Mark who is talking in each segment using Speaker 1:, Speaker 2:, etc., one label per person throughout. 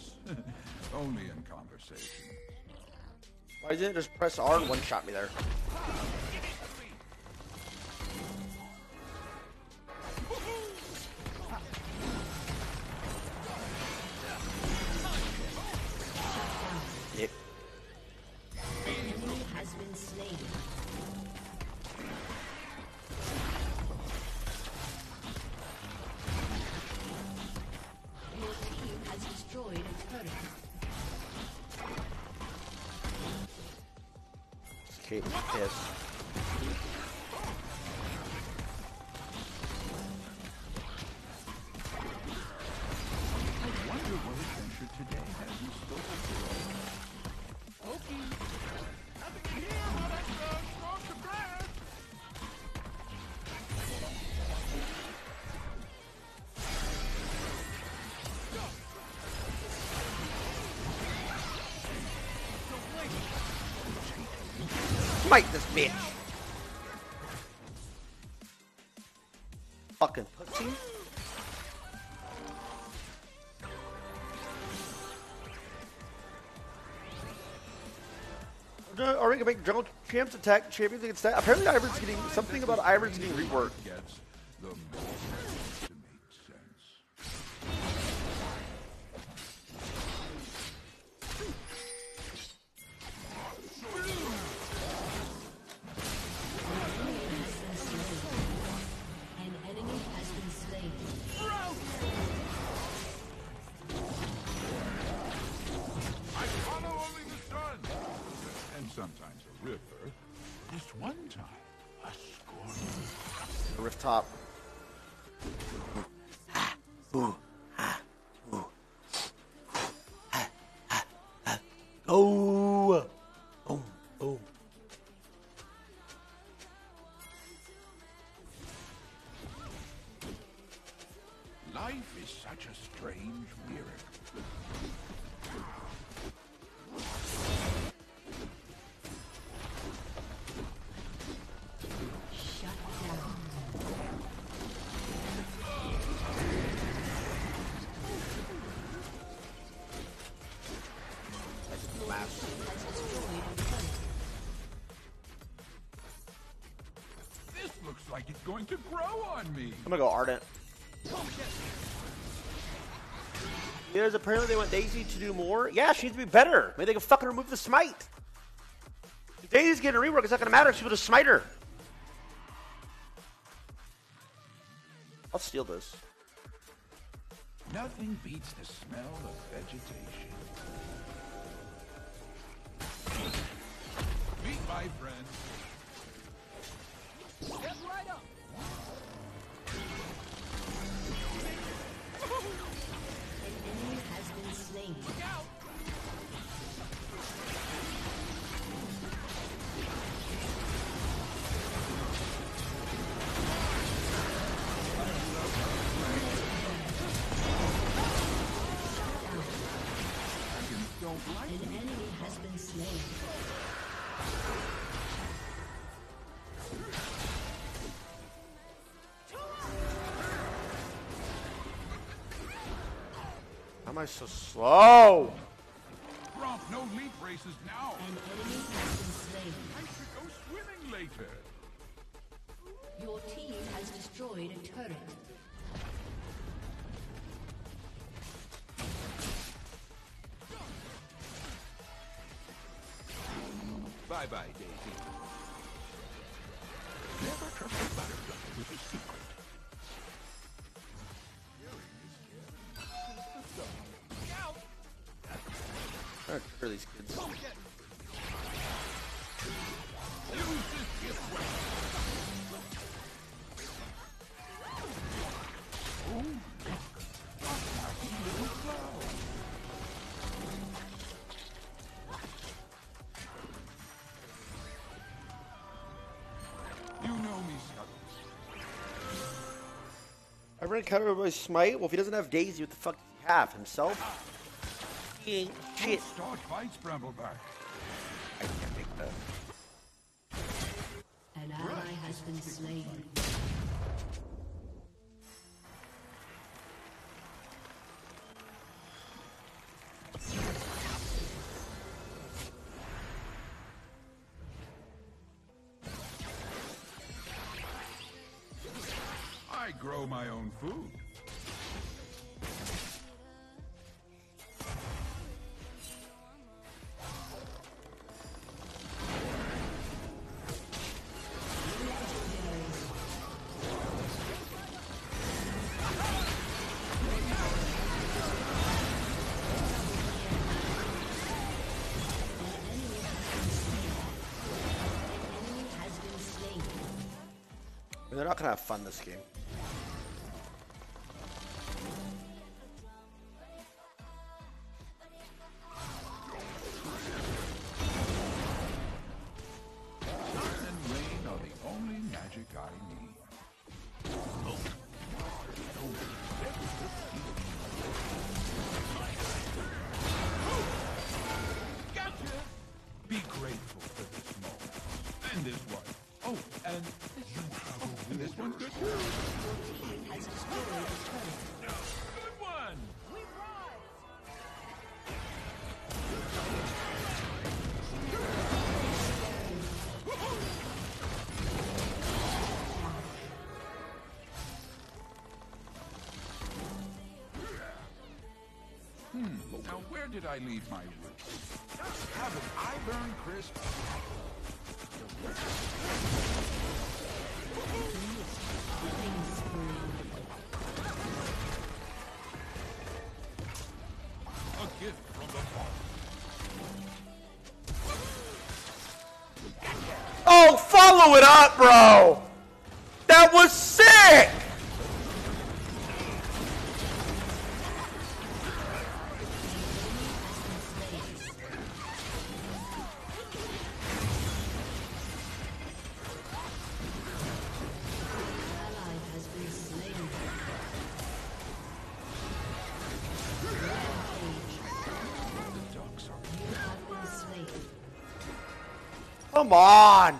Speaker 1: us. Only in conversation.
Speaker 2: Why didn't it just press R and one shot me there? We gonna make jungle champs attack champions against that? Apparently, Ivern's getting something about Ivern's getting reworked.
Speaker 1: River. Just one time, a scorpion.
Speaker 2: Rift top. Oh! Boom, Daisy to do more. Yeah, she needs to be better. Maybe they can fucking remove the smite. If Daisy's getting a rework, it's not gonna matter if she put a smiter. I'll steal this.
Speaker 1: Nothing beats the smell of vegetation. Meet my friend.
Speaker 2: I so slow?
Speaker 1: Romp, no leap races now.
Speaker 3: An enemy has been slain.
Speaker 1: I should go swimming later.
Speaker 3: Your team has destroyed a turret.
Speaker 1: Bye bye, Daisy. Never trust a butterfly with a secret.
Speaker 2: I'm gonna clear these kids.
Speaker 1: You know me,
Speaker 2: I ran counter by smite. Well, if he doesn't have Daisy, what the fuck does he have? Himself? fucking shit.
Speaker 1: Start fights, Brambleback.
Speaker 2: I can't make that.
Speaker 3: An ally has been slain.
Speaker 1: I grow my own food.
Speaker 2: they're not going to have fun this game.
Speaker 1: my. Haven't I? A gift from the.
Speaker 2: Oh, follow it up, bro! Come on!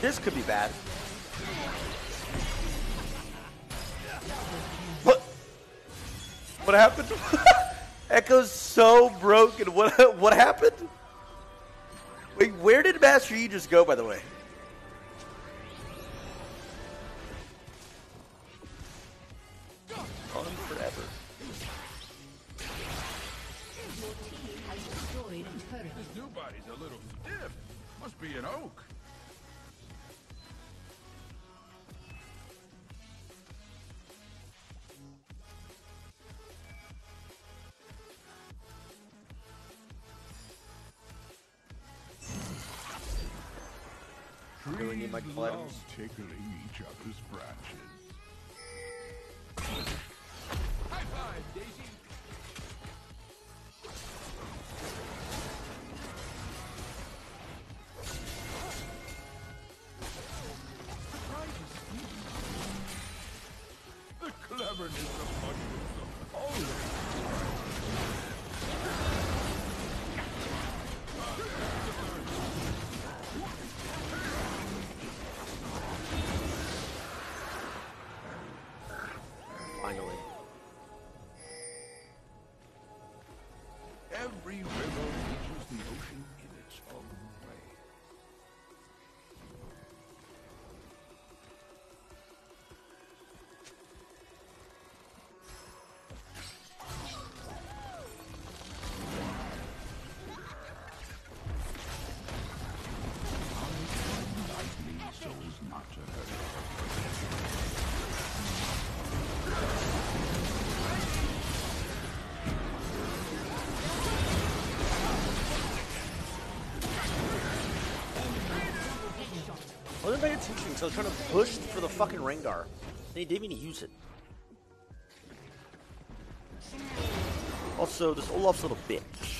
Speaker 2: This could be bad. What? What happened? Ekko's so broken. What what happened? Wait, where did Master Yi just go, by the way?
Speaker 1: tickling each other's so
Speaker 2: I was trying to push for the fucking Rengar. And he didn't even use it. Also, this Olaf's a little bitch.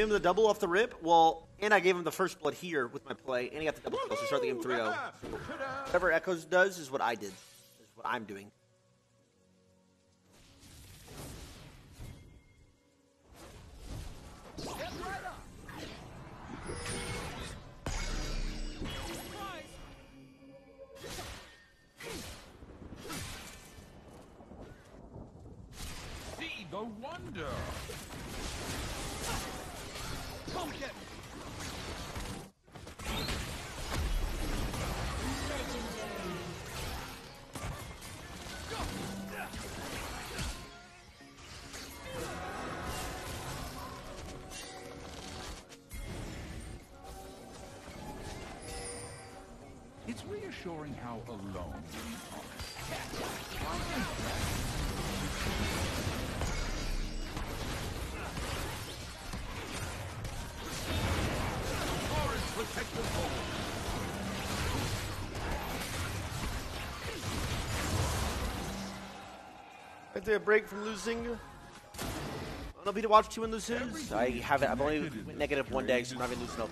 Speaker 2: him the double off the rip. Well, and I gave him the first blood here with my play, and he got the double kill, so start the game 3 0. Whatever Echoes does is what I did, is what I'm doing.
Speaker 4: See the
Speaker 1: wonder! Reassuring how alone we are. Forest protective hole.
Speaker 2: I take a break from losing. I'll be to watch two and loses. I haven't. I've only negative one day, so I'm not even losing up.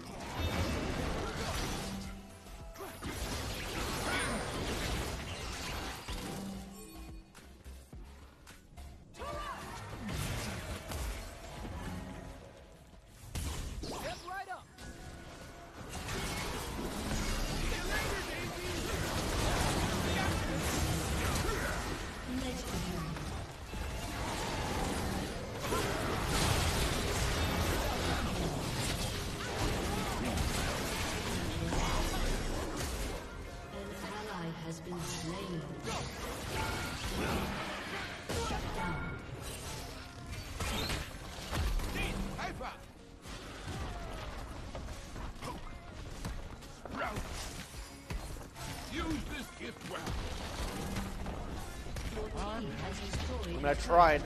Speaker 2: Tried.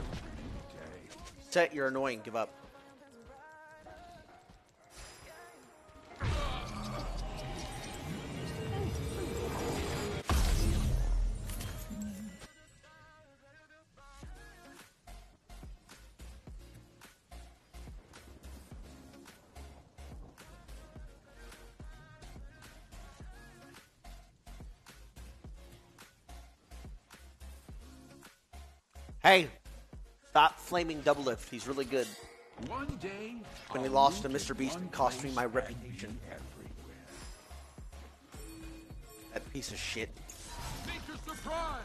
Speaker 2: Sett, you're annoying. Give up. Flaming double lift. He's really good.
Speaker 1: One day,
Speaker 2: When he lost to Mr. Beast, it cost me my reputation.
Speaker 1: everywhere.
Speaker 2: That piece of shit.
Speaker 1: Surprise!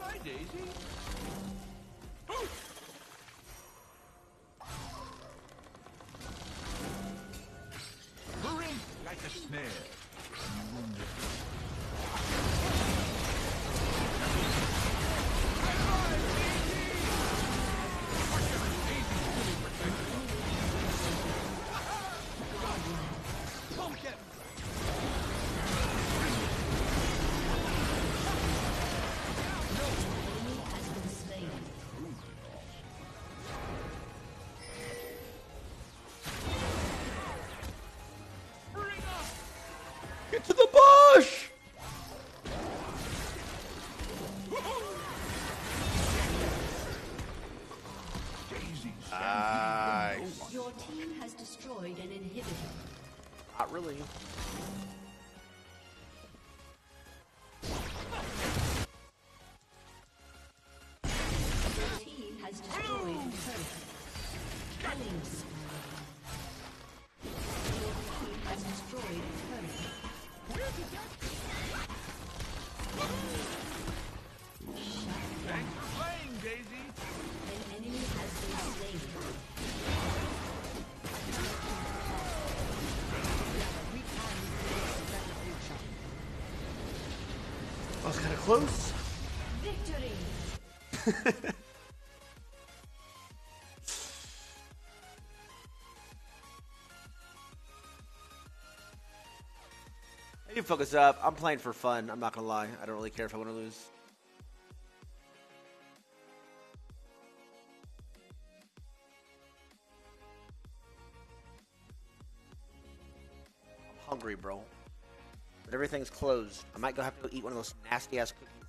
Speaker 1: Hi, Daisy.
Speaker 2: To the bush!
Speaker 1: Daisy
Speaker 2: Nice.
Speaker 3: Your team has destroyed an inhibitor.
Speaker 2: Not really. Close.
Speaker 3: Victory!
Speaker 2: I need to focus up. I'm playing for fun. I'm not gonna lie. I don't really care if I want to lose. I'm hungry, bro. But everything's closed. I might go have to go eat one of those nasty ass cookies.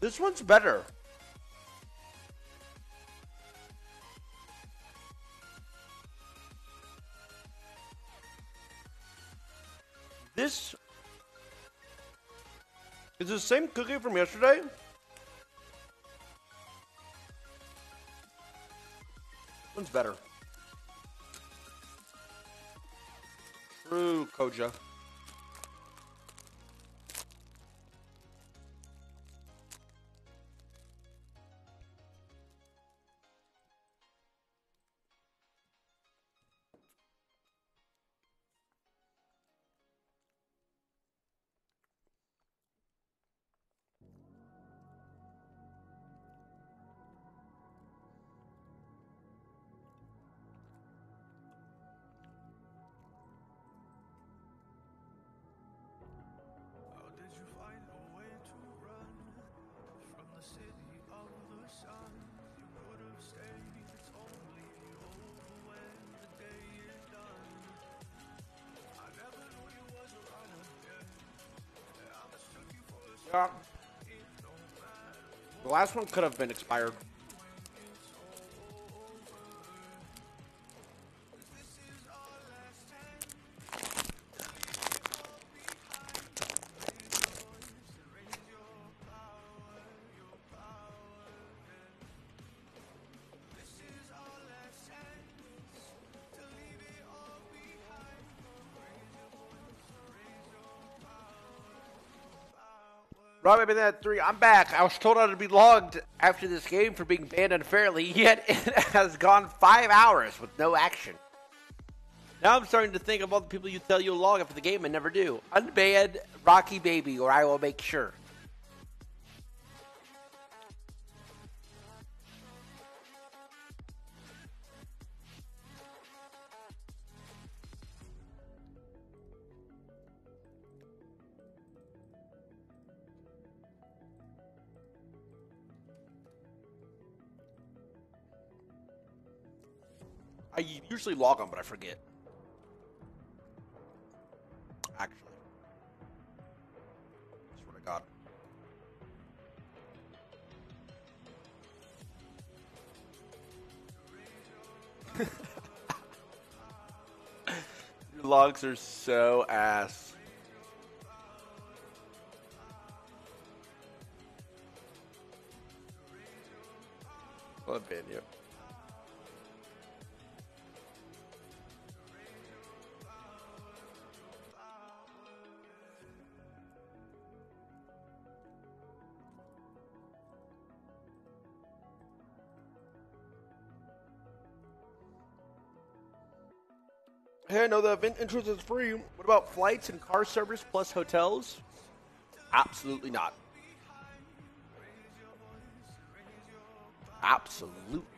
Speaker 5: This one's better. This is the same cookie from yesterday. One's better. True, Koja.
Speaker 2: Yeah.
Speaker 5: The last one could have been expired. Rob, I've been at three. I'm back. I was told I would be logged after this game for being banned unfairly, yet it has gone five hours with no action. Now I'm starting to think of all the people you tell you'll log after the game and never do. Unban Rocky Baby, or I will make sure. Usually log on, but I forget. Actually. Swear to God. Your logs are so ass. Hey, no, the event entrance is free. What about flights and car service plus hotels? Absolutely not. Absolutely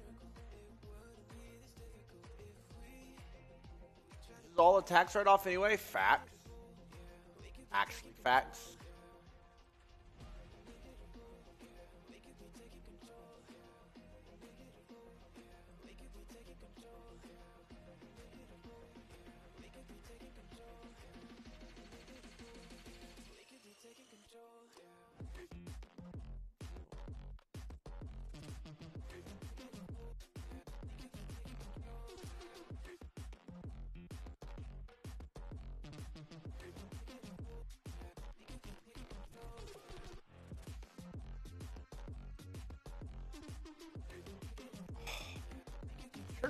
Speaker 5: This is all a tax write off anyway. Facts. Actually, facts.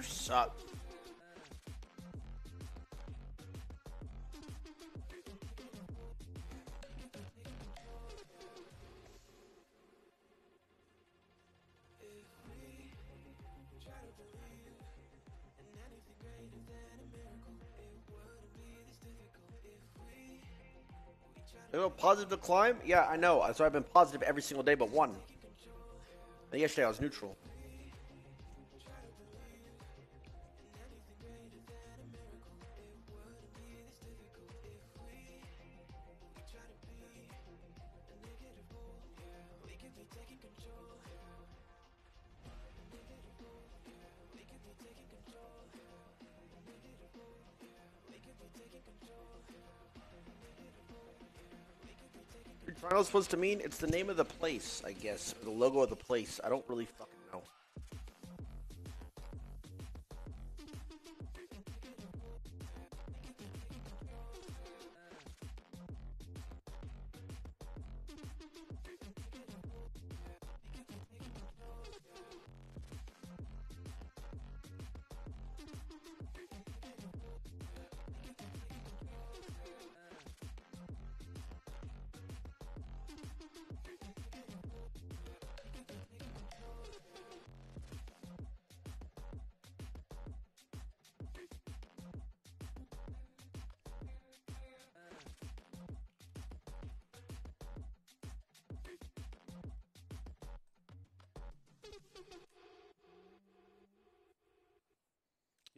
Speaker 6: Bears suck. You know, positive to climb? Yeah, I know. So I've been positive every single day but one. And yesterday I was neutral. Toronto's supposed to mean it's the name of the place, I guess. The logo of the place. I don't really fucking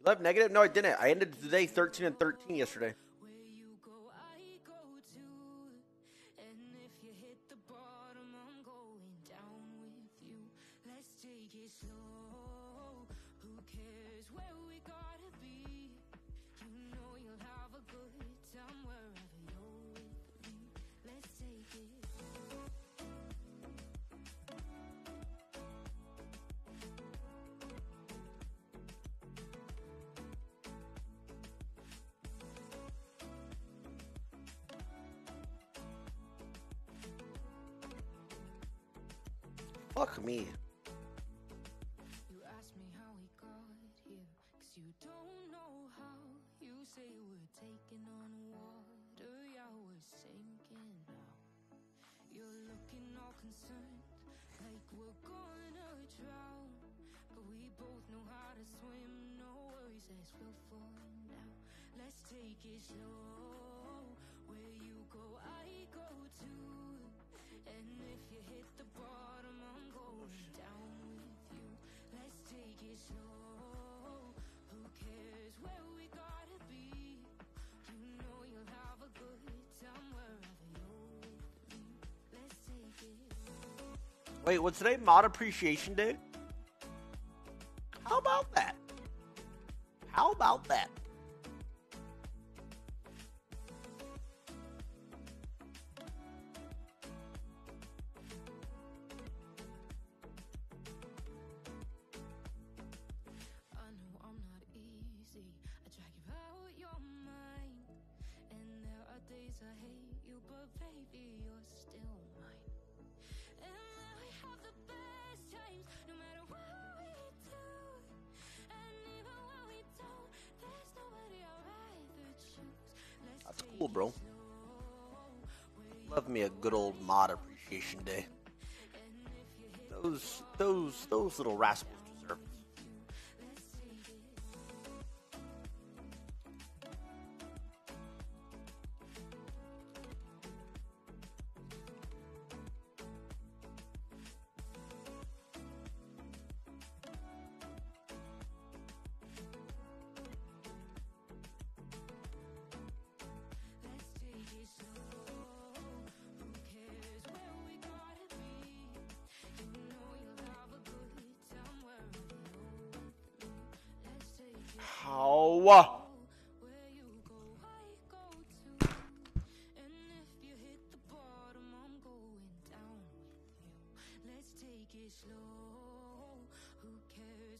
Speaker 6: You left negative? No, I didn't. I ended the day 13 and 13 yesterday.
Speaker 2: Worries as now. Let's take it slow. Where you go, I go too. And if you hit the bottom, I'm going down with you. Let's take it slow. Who cares where we gotta be? You know you'll have a good time wherever you're with me. Let's take it.
Speaker 6: Wait, was today Mod Appreciation Day? About that? Mod Appreciation Day. Those, those, those little rascals deserve it.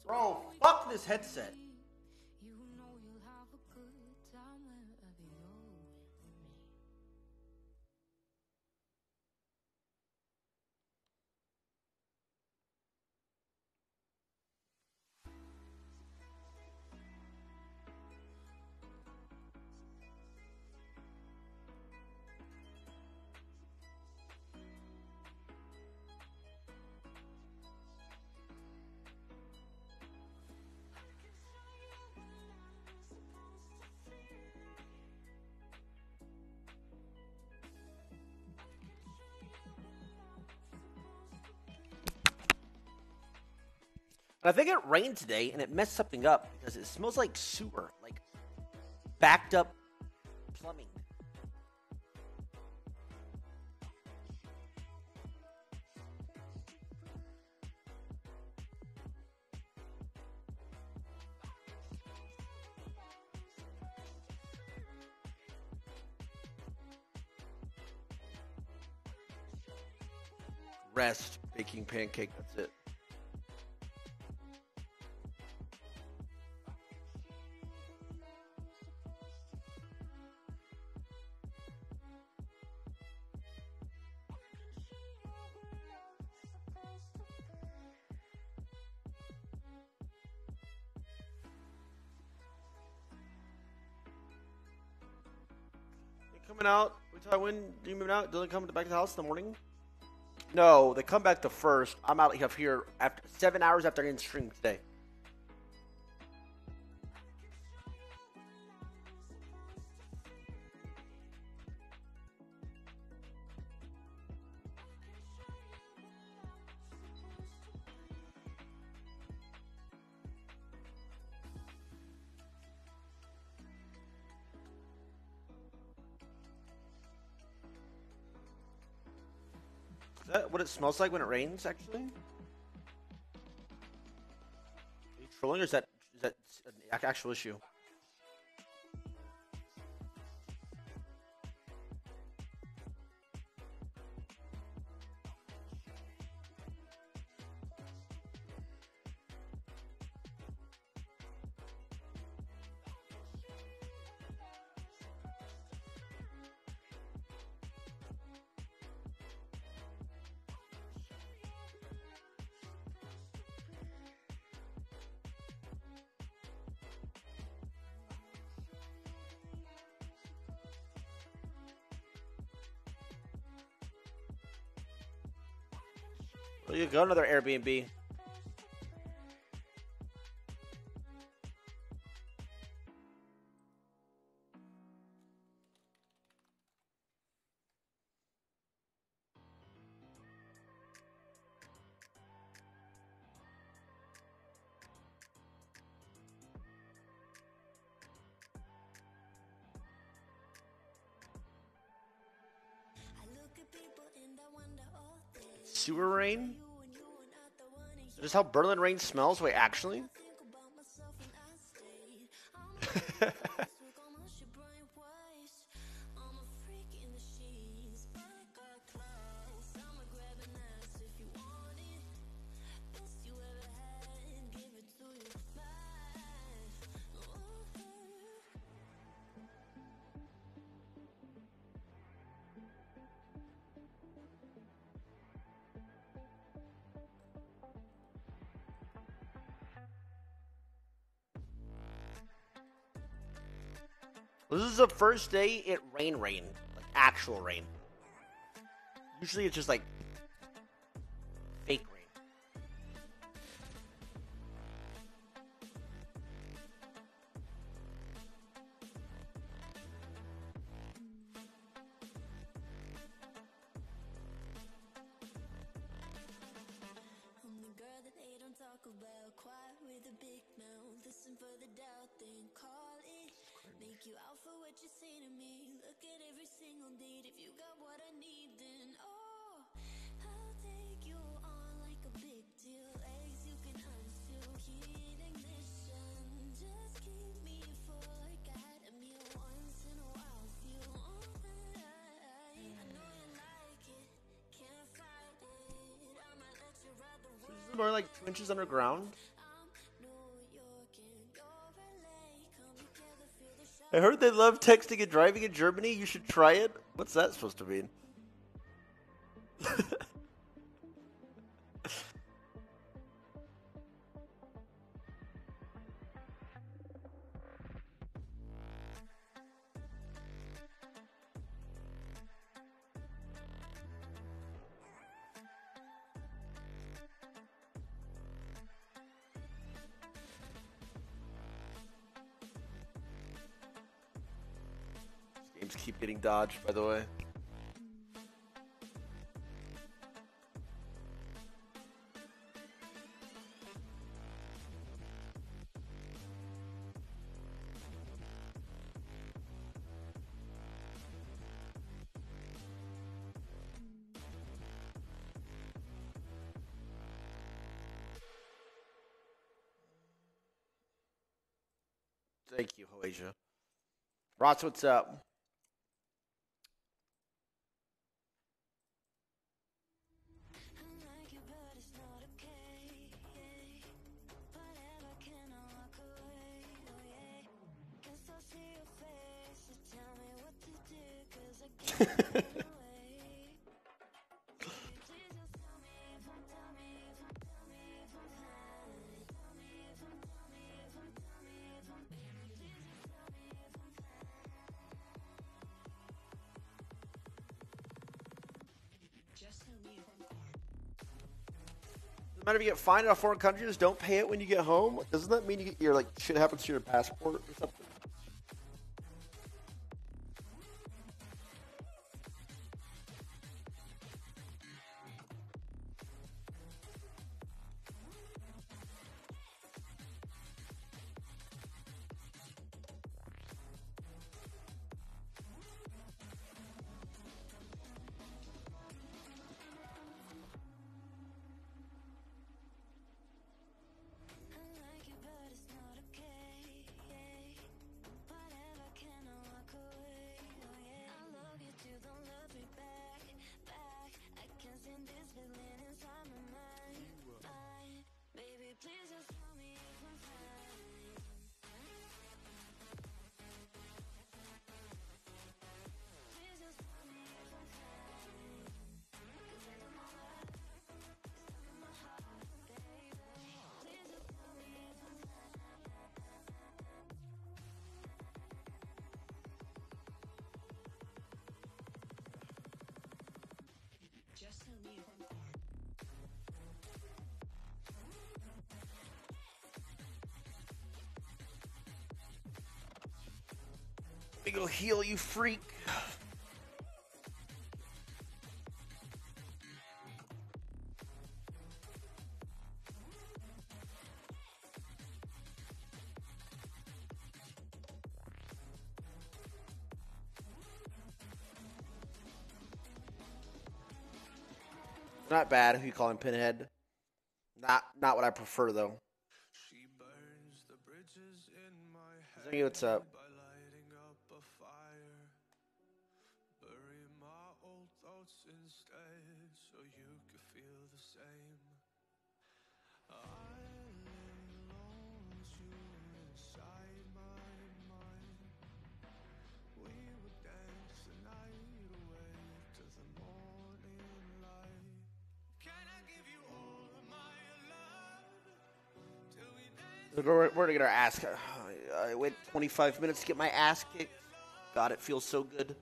Speaker 6: Bro, fuck this headset.
Speaker 7: I think it rained today and it messed something up because it smells like sewer, like backed up plumbing. Rest, baking pancake, that's it. When do you moving out? Do they come back to the house in the morning? No, they come back the first. I'm out of here after seven hours after getting stream today. It smells like when it rains? Actually, Are you trolling or is that is that an actual issue? Go another Airbnb. Sewer rain? How Berlin rain smells? Wait, actually? This is the first day it rain rain, like actual rain. Usually it's just like inches underground. I heard they love texting and driving in Germany. You should try it. What's that supposed to mean? just keep getting dodged, by the way.
Speaker 5: Thank you, Hoasia. Ross, what's up? Doesn't matter if you get fined in a foreign country, just don't pay it when you get home. Doesn't that mean you get your like shit happens to your passport or something? Go heal you, freak. Not bad. Who you call him Pinhead? Not not what I prefer though. What's up? Uh, get our ass. I uh, wait 25 minutes to get my ass kicked. God, it feels so good.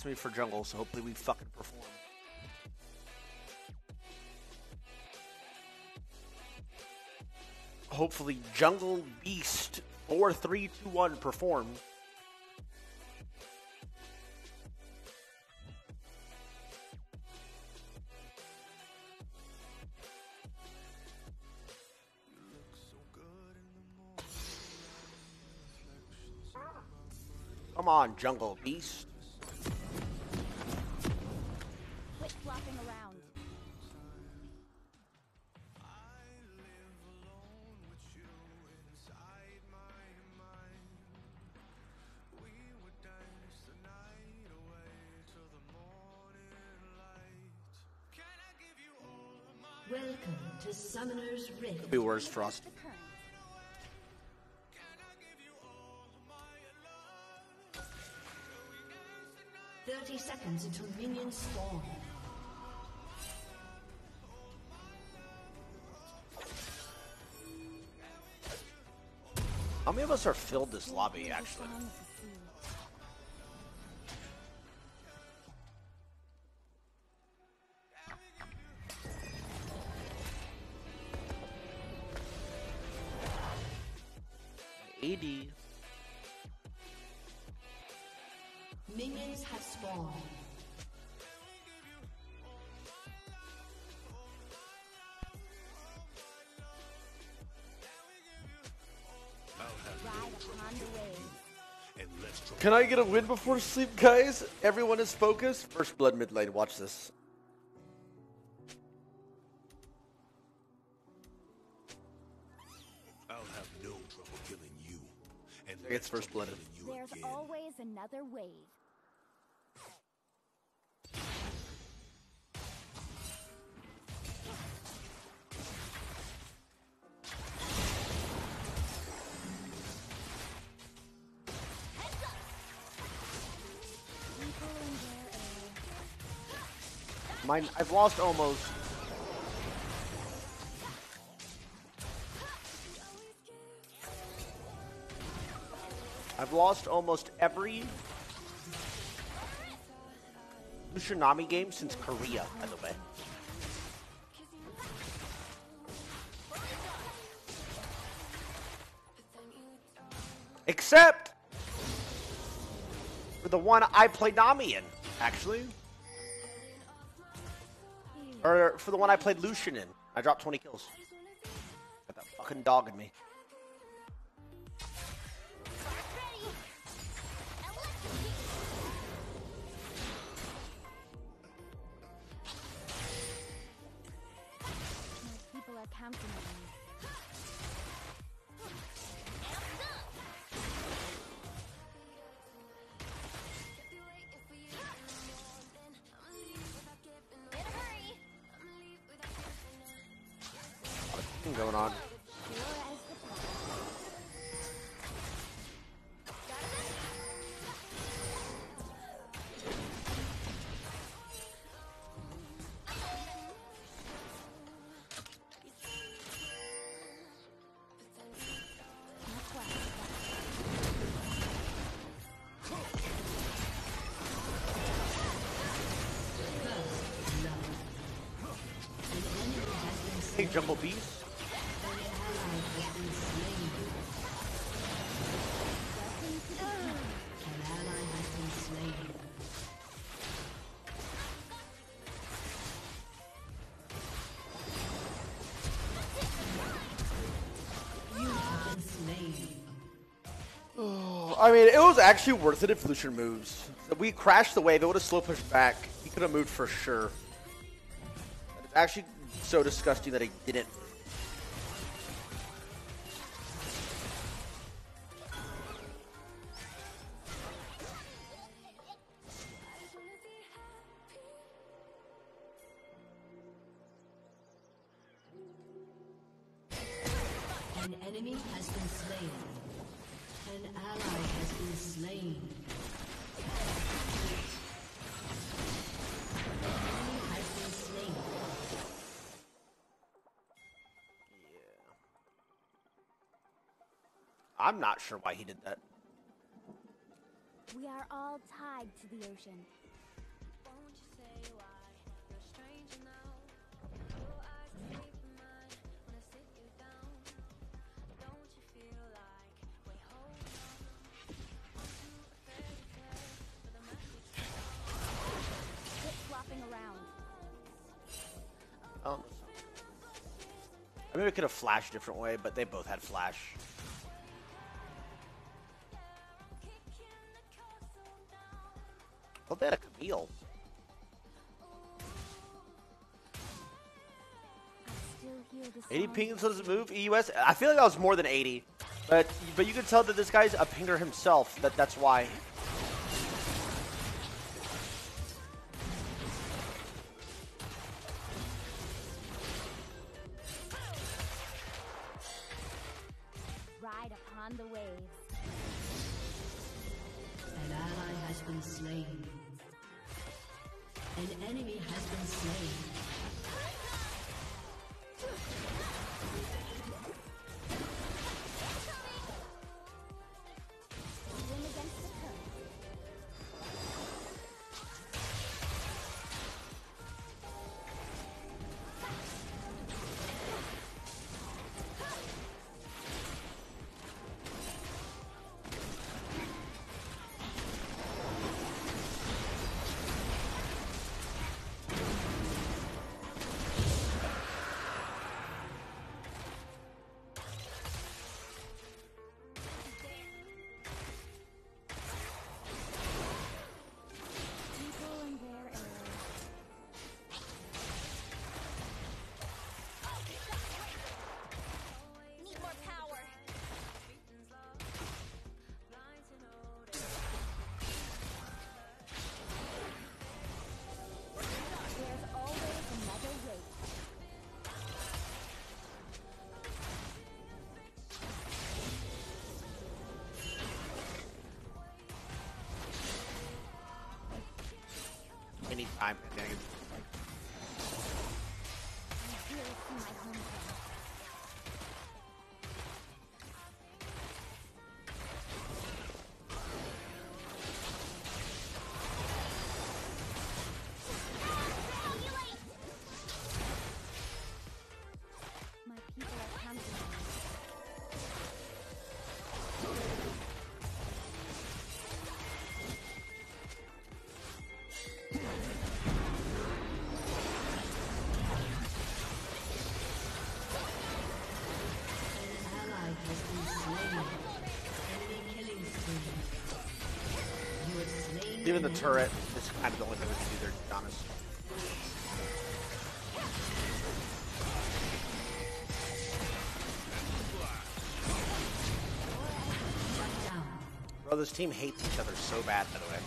Speaker 5: Asked me for jungle, so hopefully we fucking perform. Hopefully, Jungle Beast 4321 perform. Come on, Jungle Beast.
Speaker 3: Summoner's Rift.
Speaker 5: Be worse us.
Speaker 3: Thirty seconds until minions spawn.
Speaker 5: How many of us are filled this lobby, actually? 80.
Speaker 3: Minions have spawned.
Speaker 2: Can I get a win before sleep, guys? Everyone is focused. First blood mid lane, watch this. It's first blooded.
Speaker 8: killing
Speaker 7: There's
Speaker 8: again.
Speaker 7: always another wave. People in their air.
Speaker 2: Mine. I've lost almost. I've lost almost every Tsunami game since Korea, by the way. Except for the one I played Nami in, actually. Or for the one I played Lucian in. I dropped 20 kills. Got that fucking dog in me.
Speaker 7: My people are counting on you.
Speaker 2: What's going on? Jumbo Bees. Oh, I mean, it was actually worth it if Lucian moves. We crashed the wave. It would have slow pushed back. He could have moved for sure. It's actually so disgusting that I didn't. I'm not sure why he did that.
Speaker 7: We are all tied to the ocean.
Speaker 6: Won't you say why you're a now? Your eyes escape mine when I sit you down. Don't you feel like we hold on onto a fairy tale with a magic
Speaker 7: Quit flopping around.
Speaker 2: Oh. I mean, we could have flashed a different way, but they both had flash.
Speaker 7: Hear the
Speaker 2: 80
Speaker 7: sound
Speaker 2: pings
Speaker 7: of
Speaker 2: doesn't move. EUS. I feel like that was more than 80, but but you can tell that this guy's a pinger himself. That that's why. Anytime. Even the turret is kind of the only thing we can do there, to be honest. Bro, this team hates each other so bad, by the way.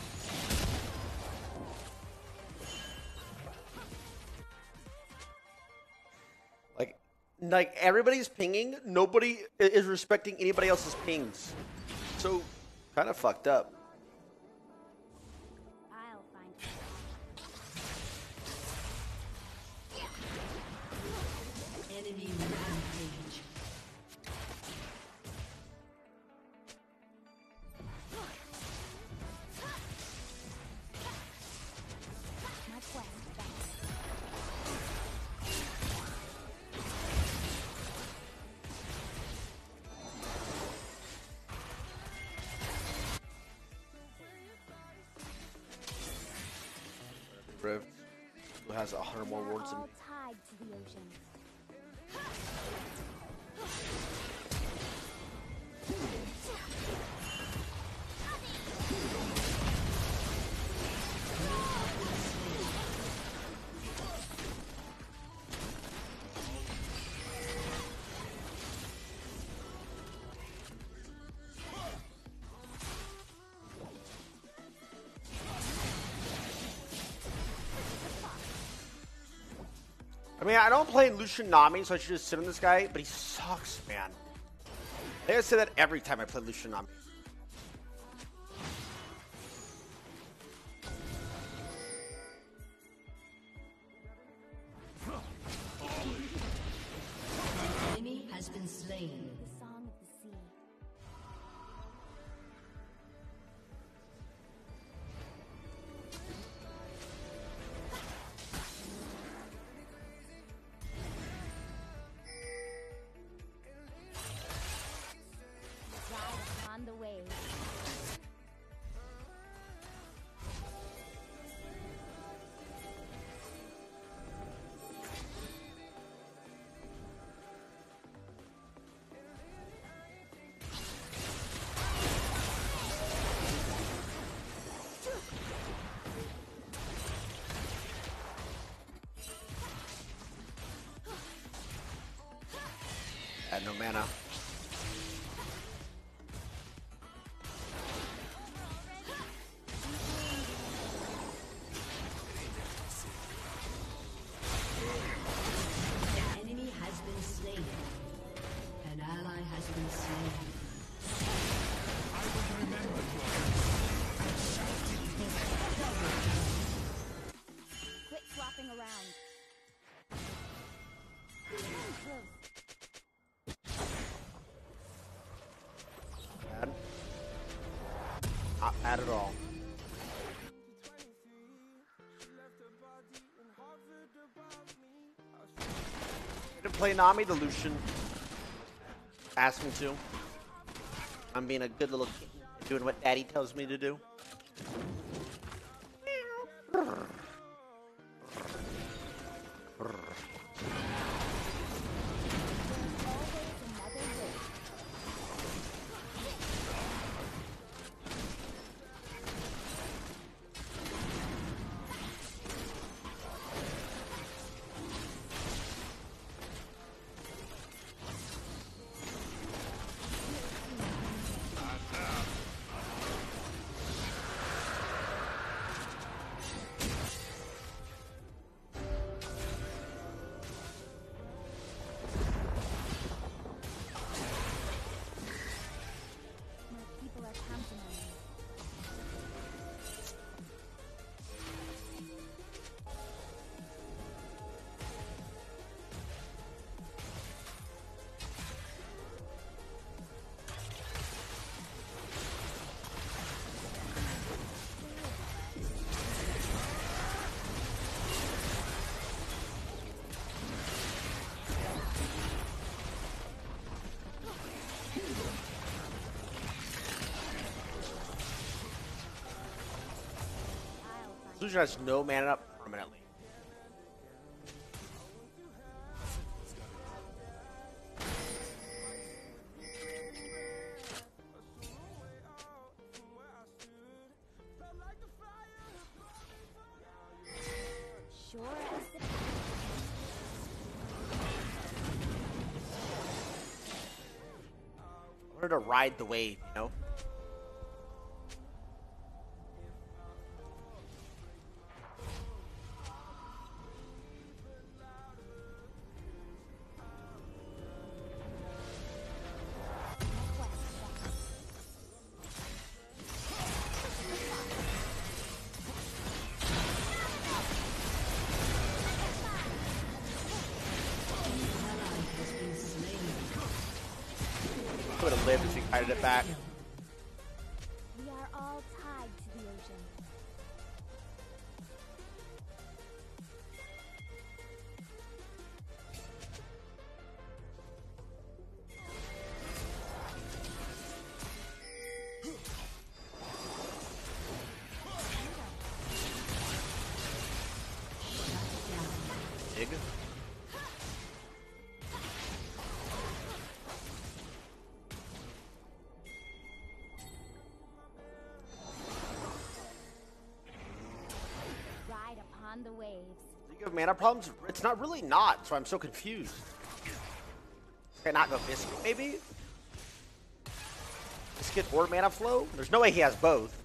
Speaker 2: Like, like everybody's pinging. Nobody is respecting anybody else's pings. So, kind of fucked up. Has a hundred more
Speaker 7: We are
Speaker 2: wards than me. I mean, I don't play Lucian Nami, so I should just sit on this guy, but he sucks, man. I think I say that every time I play Lucian Nami. Bad at all. To play Nami, the Lucian asked me to. I'm being a good little kid, doing what Daddy tells me to do. Lucian has no mana up permanently. To ride the wave, of Mana problems? It's not really not, so I'm so confused. Can not go Biscuit, maybe? Biscuit or Mana Flow? There's no way he has both.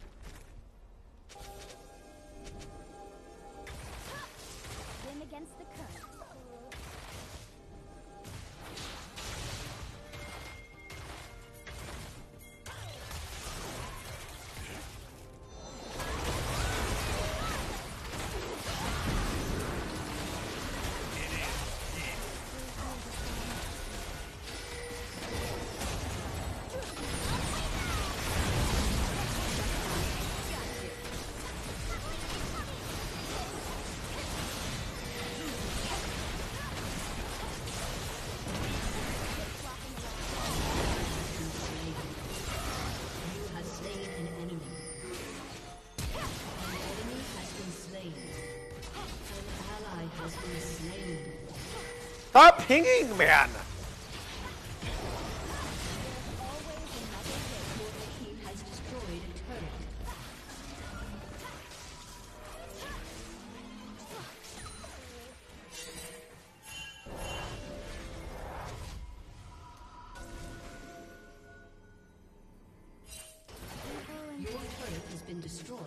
Speaker 3: Been destroyed.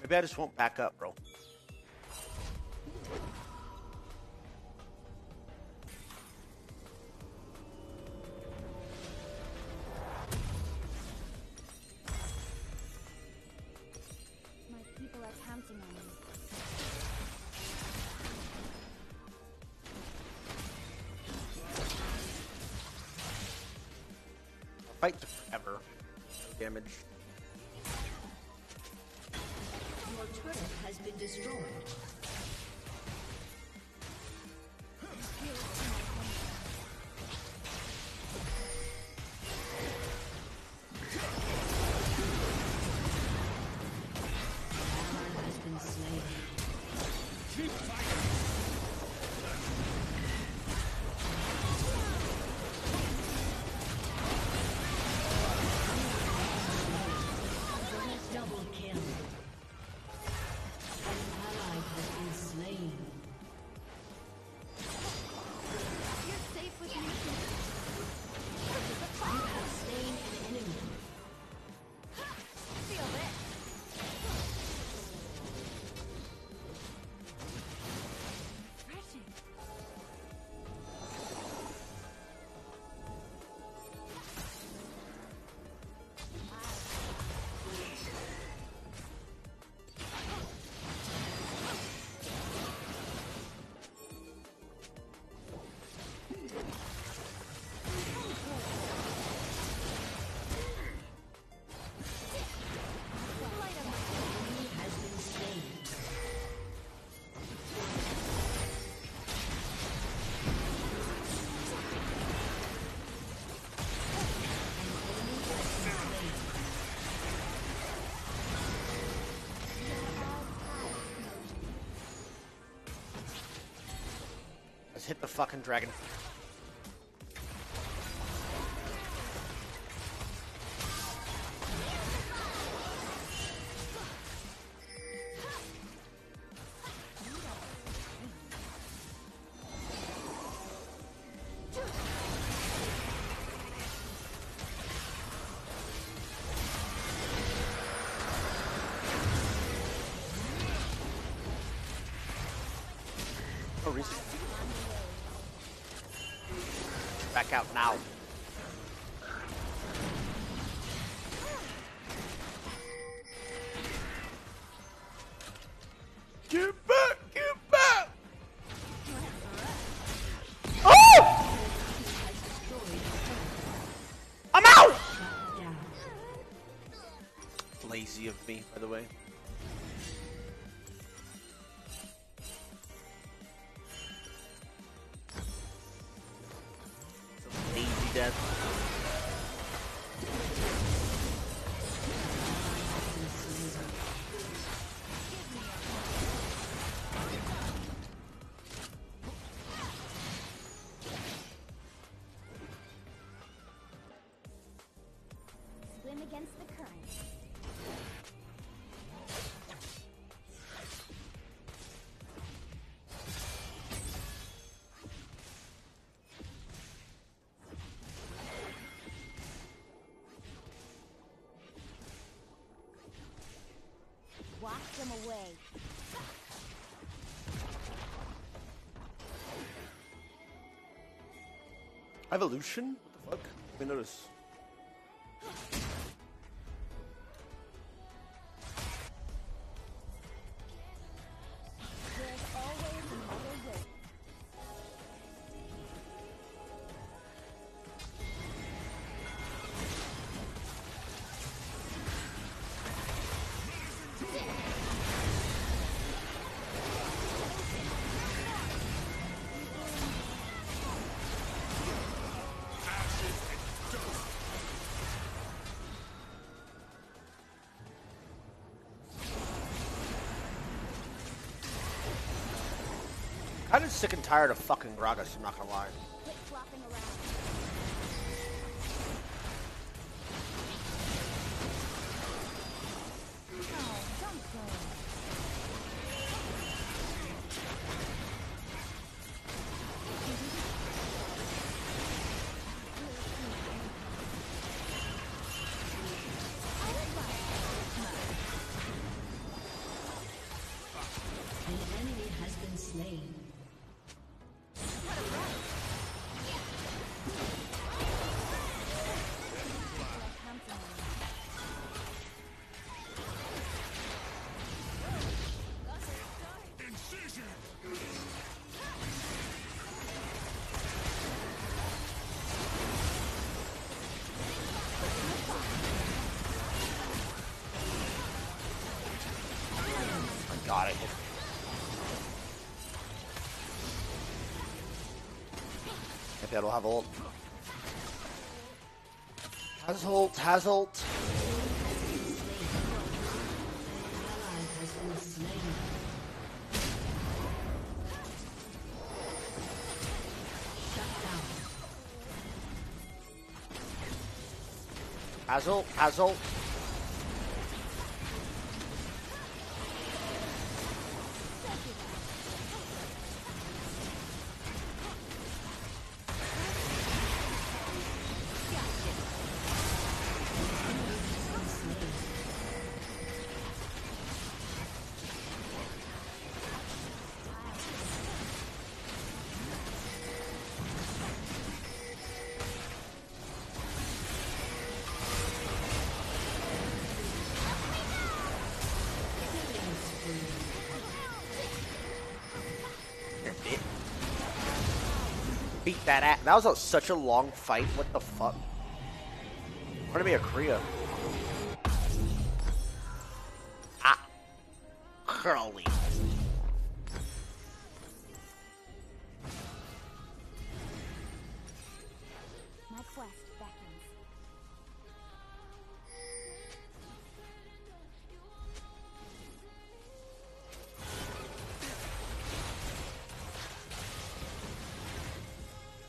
Speaker 2: Maybe I just won't back up, fight to forever. Damage.
Speaker 3: Your turret has been destroyed.
Speaker 2: Just hit the fucking dragon. Oh, no reason. Back out now.
Speaker 7: Against the current. Them away.
Speaker 2: Evolution? What the fuck? Me notice. Kinda sick and tired of fucking Gragas, I'm not gonna lie. Have ult. Has ult, has ult.
Speaker 3: Has
Speaker 2: ult, has ult. That ass. That was a, such a long fight. What the fuck? I'm gonna be a Korea.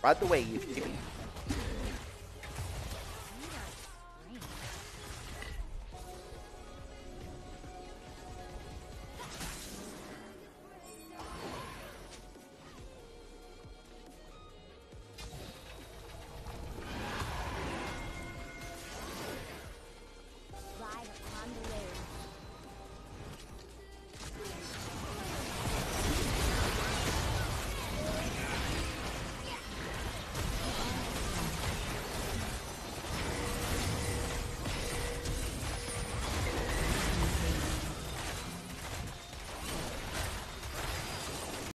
Speaker 2: Ride the way.